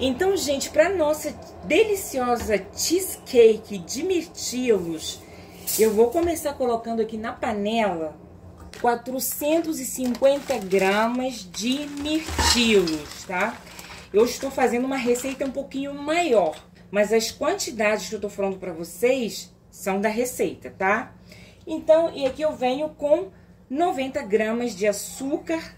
Então, gente, para nossa deliciosa cheesecake de mirtilos, eu vou começar colocando aqui na panela 450 gramas de mirtilos, tá? Eu estou fazendo uma receita um pouquinho maior, mas as quantidades que eu tô falando para vocês são da receita, tá? Então, e aqui eu venho com 90 gramas de açúcar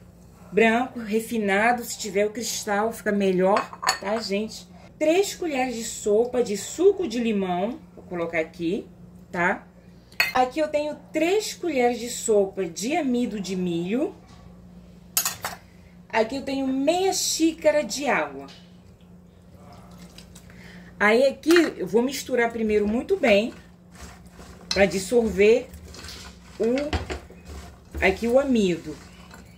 branco refinado, se tiver o cristal fica melhor, tá, gente? 3 colheres de sopa de suco de limão, vou colocar aqui, tá? Aqui eu tenho 3 colheres de sopa de amido de milho. Aqui eu tenho meia xícara de água. Aí aqui eu vou misturar primeiro muito bem para dissolver o aqui o amido.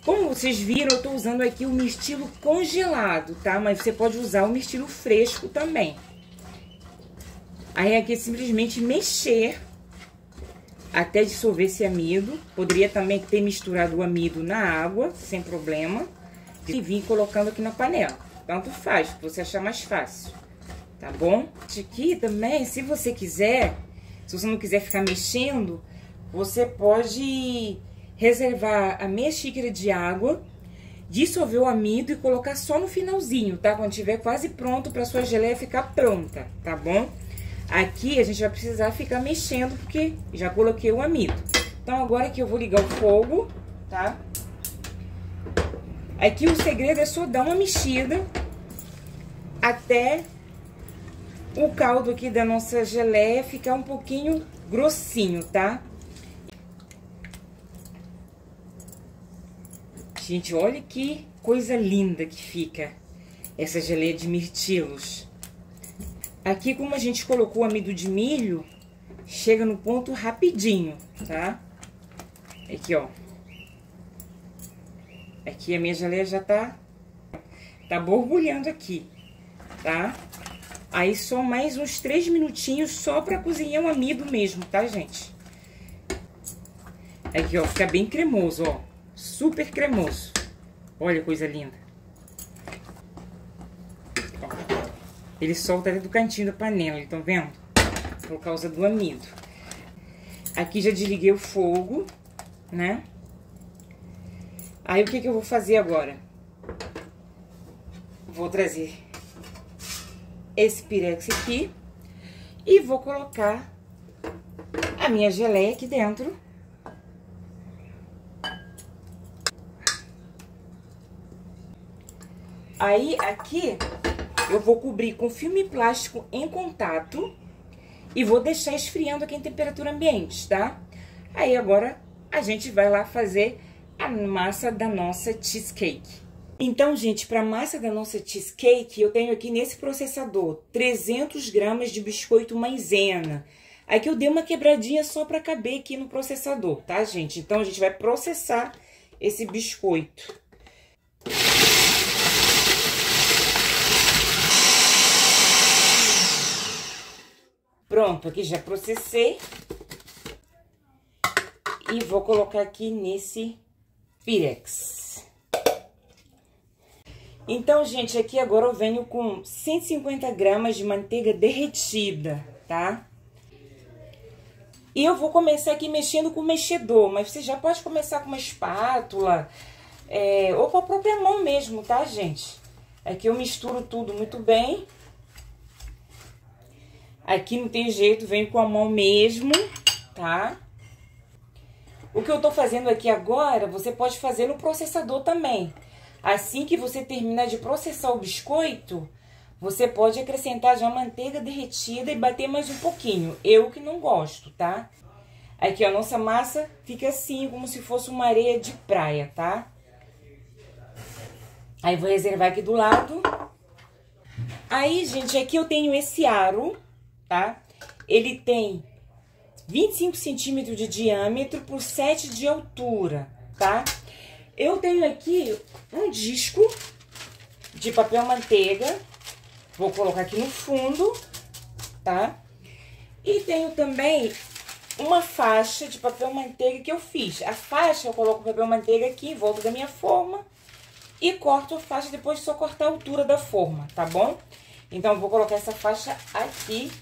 Como vocês viram, eu tô usando aqui o mirtilo congelado, tá? Mas você pode usar o mirtilo fresco também. Aí aqui é simplesmente mexer até dissolver esse amido. Poderia também ter misturado o amido na água, sem problema. E vir colocando aqui na panela. Tanto faz, que você achar mais fácil. Tá bom? Aqui também, se você quiser, se você não quiser ficar mexendo, você pode reservar a meia xícara de água, dissolver o amido e colocar só no finalzinho, tá? Quando estiver quase pronto para sua geleia ficar pronta, tá bom? Aqui a gente vai precisar ficar mexendo porque já coloquei o amido. Então agora que eu vou ligar o fogo, tá? Aqui o segredo é só dar uma mexida até o caldo aqui da nossa geleia ficar um pouquinho grossinho, tá? Gente, olha que coisa linda que fica essa geleia de mirtilos. Aqui, como a gente colocou amido de milho, chega no ponto rapidinho, tá? Aqui, ó. Aqui a minha geleia já tá, tá borbulhando aqui, tá? Aí só mais uns três minutinhos só pra cozinhar o amido mesmo, tá, gente? Aqui, ó, fica bem cremoso, ó super cremoso. Olha coisa linda. Ele solta ali do cantinho da panela, estão vendo? Por causa do amido. Aqui já desliguei o fogo, né? Aí o que que eu vou fazer agora? Vou trazer esse pirex aqui e vou colocar a minha geleia aqui dentro. Aí, aqui, eu vou cobrir com filme plástico em contato e vou deixar esfriando aqui em temperatura ambiente, tá? Aí, agora, a gente vai lá fazer a massa da nossa cheesecake. Então, gente, para a massa da nossa cheesecake, eu tenho aqui nesse processador 300 gramas de biscoito maisena. Aqui eu dei uma quebradinha só para caber aqui no processador, tá, gente? Então, a gente vai processar esse biscoito. Pronto, aqui já processei. E vou colocar aqui nesse pirex. Então, gente, aqui agora eu venho com 150 gramas de manteiga derretida, tá? E eu vou começar aqui mexendo com o mexedor, mas você já pode começar com uma espátula, é, ou com a própria mão mesmo, tá, gente? Aqui eu misturo tudo muito bem. Aqui não tem jeito, vem com a mão mesmo, tá? O que eu tô fazendo aqui agora, você pode fazer no processador também. Assim que você terminar de processar o biscoito, você pode acrescentar já manteiga derretida e bater mais um pouquinho. Eu que não gosto, tá? Aqui, ó, a nossa massa fica assim, como se fosse uma areia de praia, tá? Aí, vou reservar aqui do lado. Aí, gente, aqui eu tenho esse aro tá? Ele tem 25 centímetros de diâmetro por 7 de altura, tá? Eu tenho aqui um disco de papel manteiga, vou colocar aqui no fundo, tá? E tenho também uma faixa de papel manteiga que eu fiz. A faixa eu coloco o papel manteiga aqui em volta da minha forma e corto a faixa depois de só cortar a altura da forma, tá bom? Então, vou colocar essa faixa aqui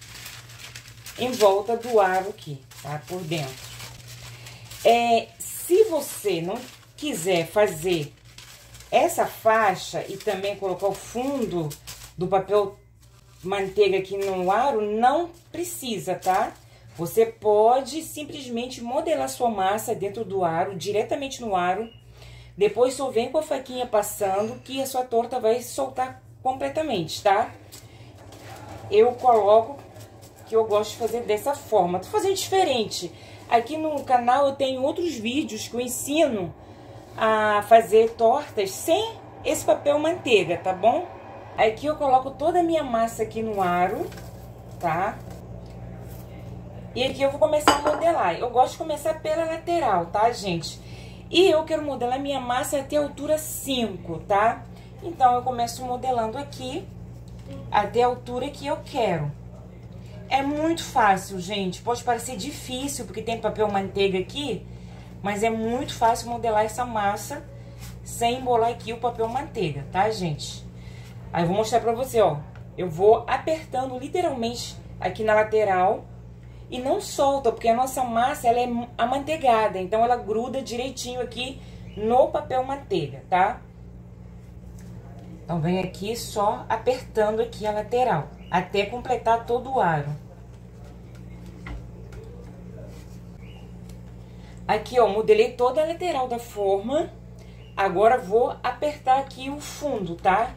em volta do aro aqui, tá? Por dentro. É, se você não quiser fazer essa faixa e também colocar o fundo do papel manteiga aqui no aro, não precisa, tá? Você pode simplesmente modelar sua massa dentro do aro, diretamente no aro. Depois só vem com a faquinha passando que a sua torta vai soltar completamente, tá? Eu coloco que eu gosto de fazer dessa forma. Tô fazendo diferente. Aqui no canal eu tenho outros vídeos que eu ensino a fazer tortas sem esse papel manteiga, tá bom? Aqui eu coloco toda a minha massa aqui no aro, tá? E aqui eu vou começar a modelar. Eu gosto de começar pela lateral, tá, gente? E eu quero modelar minha massa até a altura 5, tá? Então, eu começo modelando aqui até a altura que eu quero. É muito fácil, gente. Pode parecer difícil, porque tem papel manteiga aqui, mas é muito fácil modelar essa massa sem embolar aqui o papel manteiga, tá, gente? Aí eu vou mostrar pra você, ó. Eu vou apertando literalmente aqui na lateral e não solta, porque a nossa massa ela é amanteigada, então ela gruda direitinho aqui no papel manteiga, tá? Então, vem aqui só apertando aqui a lateral, até completar todo o aro. Aqui, ó, modelei toda a lateral da forma. Agora, vou apertar aqui o fundo, tá?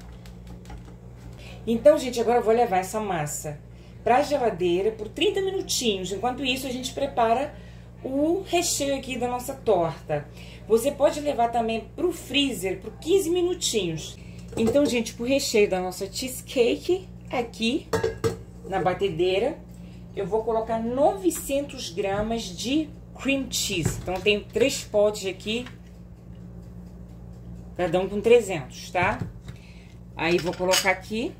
Então, gente, agora eu vou levar essa massa para a geladeira por 30 minutinhos. Enquanto isso, a gente prepara o recheio aqui da nossa torta. Você pode levar também para o freezer por 15 minutinhos. Então, gente, pro recheio da nossa cheesecake, aqui na batedeira, eu vou colocar 900 gramas de cream cheese. Então, tenho três potes aqui, cada um com 300, tá? Aí, vou colocar aqui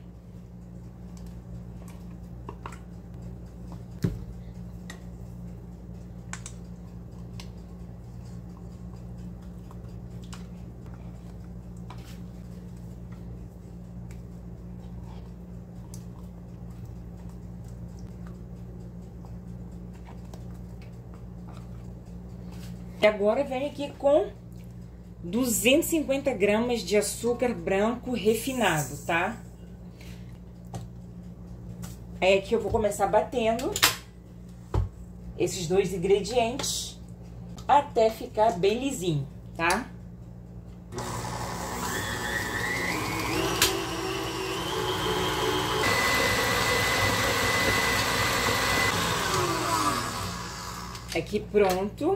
E agora vem aqui com 250 gramas de açúcar branco refinado, tá? Aí aqui eu vou começar batendo esses dois ingredientes até ficar bem lisinho, tá? Aqui pronto.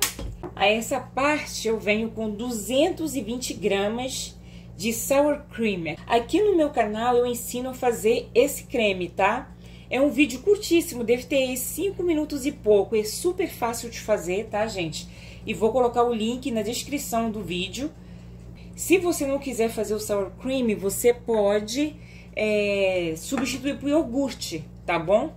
A essa parte eu venho com 220 gramas de sour cream. Aqui no meu canal eu ensino a fazer esse creme, tá? É um vídeo curtíssimo, deve ter 5 minutos e pouco, é super fácil de fazer, tá, gente? E vou colocar o link na descrição do vídeo. Se você não quiser fazer o sour cream, você pode é, substituir por iogurte, tá bom?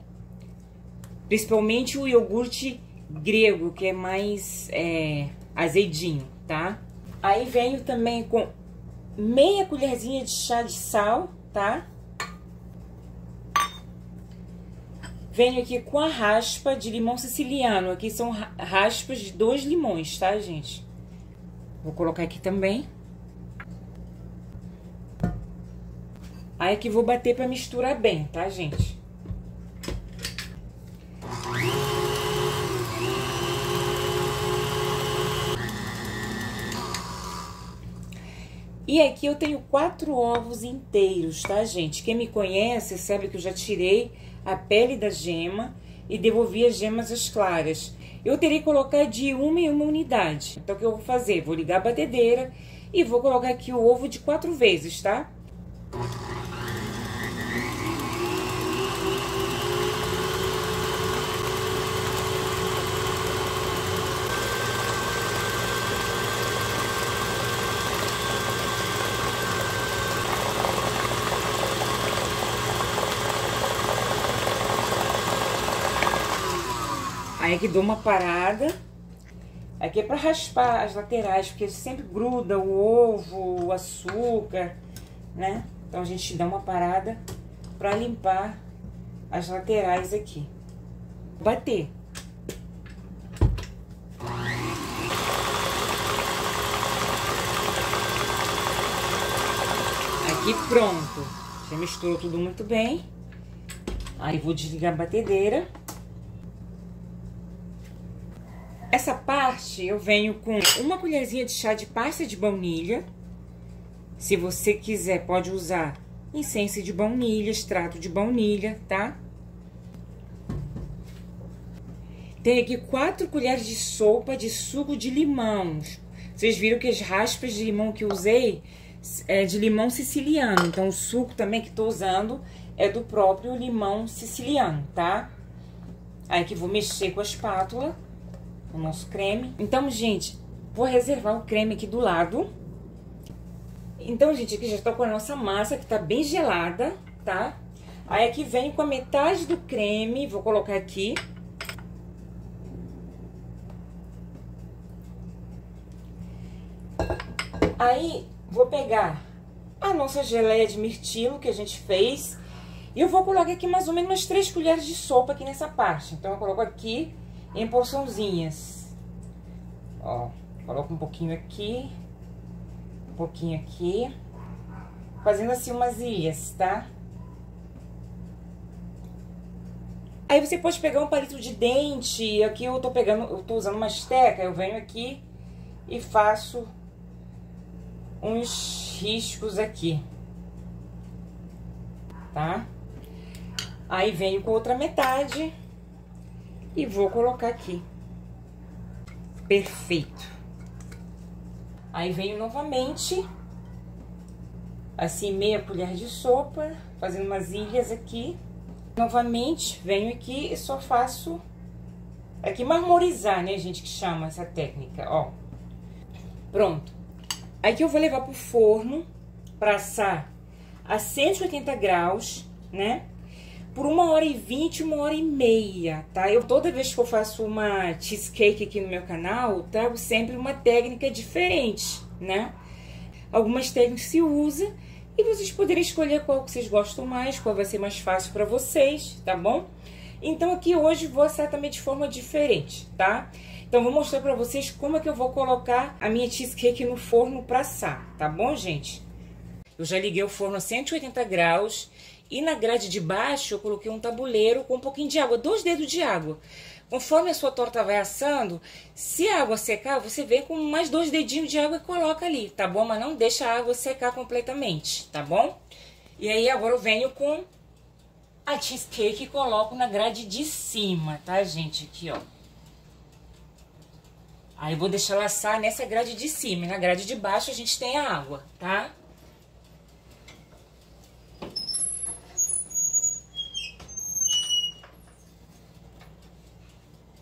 Principalmente o iogurte grego, que é mais é, azedinho, tá? Aí venho também com meia colherzinha de chá de sal, tá? Venho aqui com a raspa de limão siciliano. Aqui são raspas de dois limões, tá, gente? Vou colocar aqui também. Aí aqui vou bater pra misturar bem, tá, gente? E aqui eu tenho quatro ovos inteiros, tá, gente? Quem me conhece sabe que eu já tirei a pele da gema e devolvi as gemas às claras. Eu terei que colocar de uma em uma unidade. Então, o que eu vou fazer? Vou ligar a batedeira e vou colocar aqui o ovo de quatro vezes, tá? Aí que dou uma parada Aqui é para raspar as laterais, porque sempre gruda o ovo, o açúcar, né? Então a gente dá uma parada para limpar as laterais aqui. Bater. Aqui pronto. Já misturou tudo muito bem. Aí vou desligar a batedeira. Essa parte eu venho com uma colherzinha de chá de pasta de baunilha. Se você quiser, pode usar incenso de baunilha, extrato de baunilha, tá? Tem aqui quatro colheres de sopa de suco de limão. Vocês viram que as raspas de limão que usei é de limão siciliano. Então, o suco também que tô usando é do próprio limão siciliano, tá? Aí que vou mexer com a espátula o nosso creme. Então, gente, vou reservar o creme aqui do lado. Então, gente, aqui já estou com a nossa massa que tá bem gelada, tá? Aí aqui vem com a metade do creme, vou colocar aqui. Aí, vou pegar a nossa geleia de mirtilo que a gente fez. E eu vou colocar aqui mais ou menos umas 3 colheres de sopa aqui nessa parte. Então, eu coloco aqui em porçãozinhas. Ó, coloco um pouquinho aqui, um pouquinho aqui, fazendo assim umas ilhas, tá? Aí você pode pegar um palito de dente, aqui eu tô pegando, eu tô usando uma esteca, eu venho aqui e faço uns riscos aqui, tá? Aí venho com outra metade e vou colocar aqui. Perfeito. Aí venho novamente, assim, meia colher de sopa, fazendo umas ilhas aqui. Novamente, venho aqui e só faço aqui marmorizar, né, gente, que chama essa técnica, ó. Pronto. Aí que eu vou levar pro forno para assar a 180 graus, né? Por uma hora e vinte, uma hora e meia, tá? Eu toda vez que eu faço uma cheesecake aqui no meu canal, trago sempre uma técnica diferente, né? Algumas técnicas se usa e vocês poderem escolher qual que vocês gostam mais, qual vai ser mais fácil para vocês, tá bom? Então aqui hoje vou assar também de forma diferente, tá? Então vou mostrar para vocês como é que eu vou colocar a minha cheesecake no forno para assar, tá bom, gente? Eu já liguei o forno a 180 graus e na grade de baixo eu coloquei um tabuleiro com um pouquinho de água, dois dedos de água. Conforme a sua torta vai assando, se a água secar, você vem com mais dois dedinhos de água e coloca ali, tá bom? Mas não deixa a água secar completamente, tá bom? E aí agora eu venho com a cheesecake e coloco na grade de cima, tá, gente? Aqui, ó. Aí eu vou deixar ela assar nessa grade de cima. Na grade de baixo a gente tem a água, tá?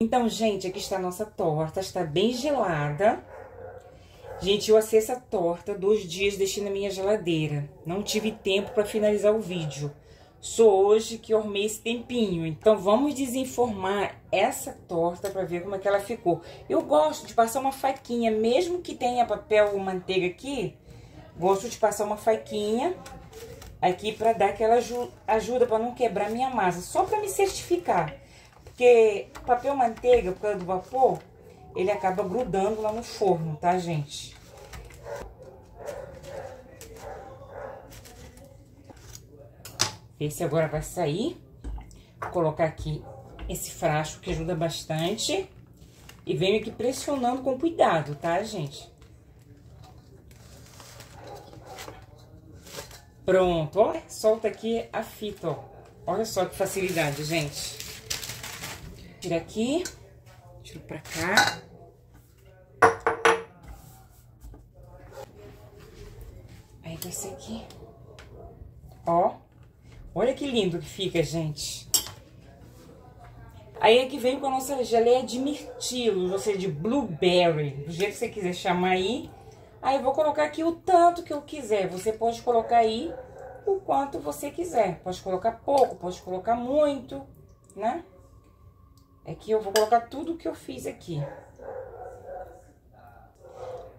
Então, gente, aqui está a nossa torta, está bem gelada. Gente, eu assei essa torta dois dias, deixei na minha geladeira. Não tive tempo para finalizar o vídeo. Só hoje que eu esse tempinho. Então, vamos desenformar essa torta para ver como é que ela ficou. Eu gosto de passar uma faquinha, mesmo que tenha papel ou manteiga aqui. Gosto de passar uma faquinha aqui para dar aquela ajuda para não quebrar minha massa. Só para me certificar. Porque papel manteiga, por causa do vapor, ele acaba grudando lá no forno, tá, gente? Esse agora vai sair. Vou colocar aqui esse frasco que ajuda bastante. E venho aqui pressionando com cuidado, tá, gente? Pronto, ó. Solta aqui a fita, ó. Olha só que facilidade, gente. Tira aqui, tiro pra cá. Aí vai ser aqui. Ó, olha que lindo que fica, gente. Aí aqui vem com a nossa geleia de mirtilo, ou seja, de blueberry, do jeito que você quiser chamar aí. Aí eu vou colocar aqui o tanto que eu quiser. Você pode colocar aí o quanto você quiser. Pode colocar pouco, pode colocar muito, né? É que eu vou colocar tudo que eu fiz aqui.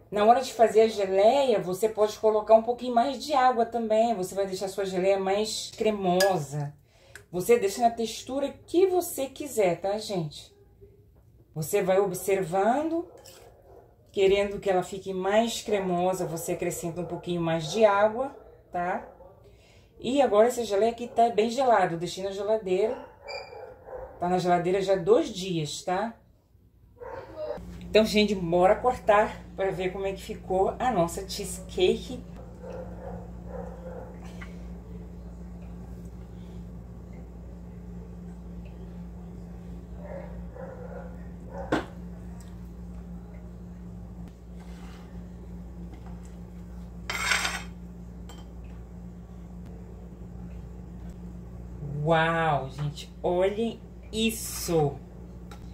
Na hora de fazer a geleia, você pode colocar um pouquinho mais de água também. Você vai deixar a sua geleia mais cremosa. Você deixa na textura que você quiser, tá, gente? Você vai observando, querendo que ela fique mais cremosa, você acrescenta um pouquinho mais de água, tá? E agora essa geleia aqui tá bem gelado, deixei na geladeira. Tá na geladeira já dois dias, tá? Então, gente, bora cortar para ver como é que ficou a nossa cheesecake. Uau, gente, olhem isso!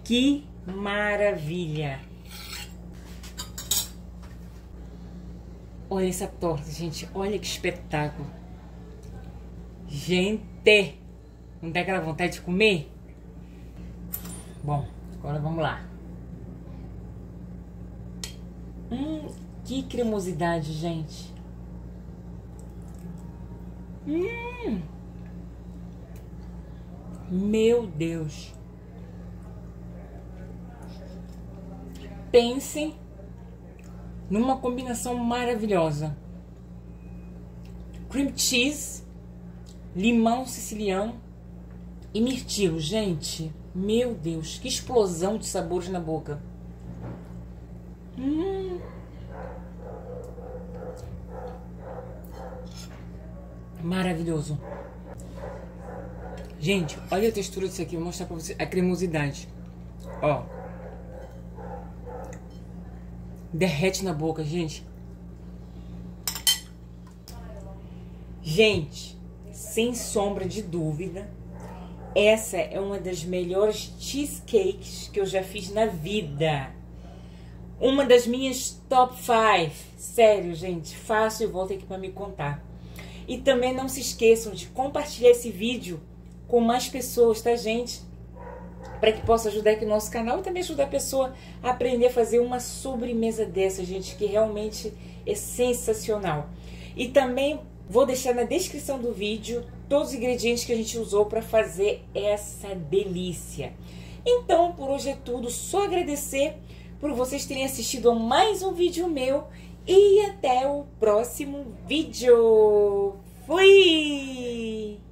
Que maravilha! Olha essa torta, gente. Olha que espetáculo. Gente, não dá aquela vontade de comer? Bom, agora vamos lá. Hum, que cremosidade, gente. Hum. Meu Deus. Pensem numa combinação maravilhosa. Cream cheese, limão siciliano e mirtilo. Gente, meu Deus, que explosão de sabores na boca. Hum. Maravilhoso. Gente, olha a textura disso aqui. Vou mostrar pra vocês a cremosidade. Ó derrete na boca, gente. Gente, sem sombra de dúvida, essa é uma das melhores cheesecakes que eu já fiz na vida. Uma das minhas top 5. Sério, gente, faço e volto aqui para me contar. E também não se esqueçam de compartilhar esse vídeo com mais pessoas, tá, gente? para que possa ajudar aqui o nosso canal e também ajudar a pessoa a aprender a fazer uma sobremesa dessa, gente, que realmente é sensacional. E também vou deixar na descrição do vídeo todos os ingredientes que a gente usou para fazer essa delícia. Então, por hoje é tudo, só agradecer por vocês terem assistido a mais um vídeo meu e até o próximo vídeo. Fui!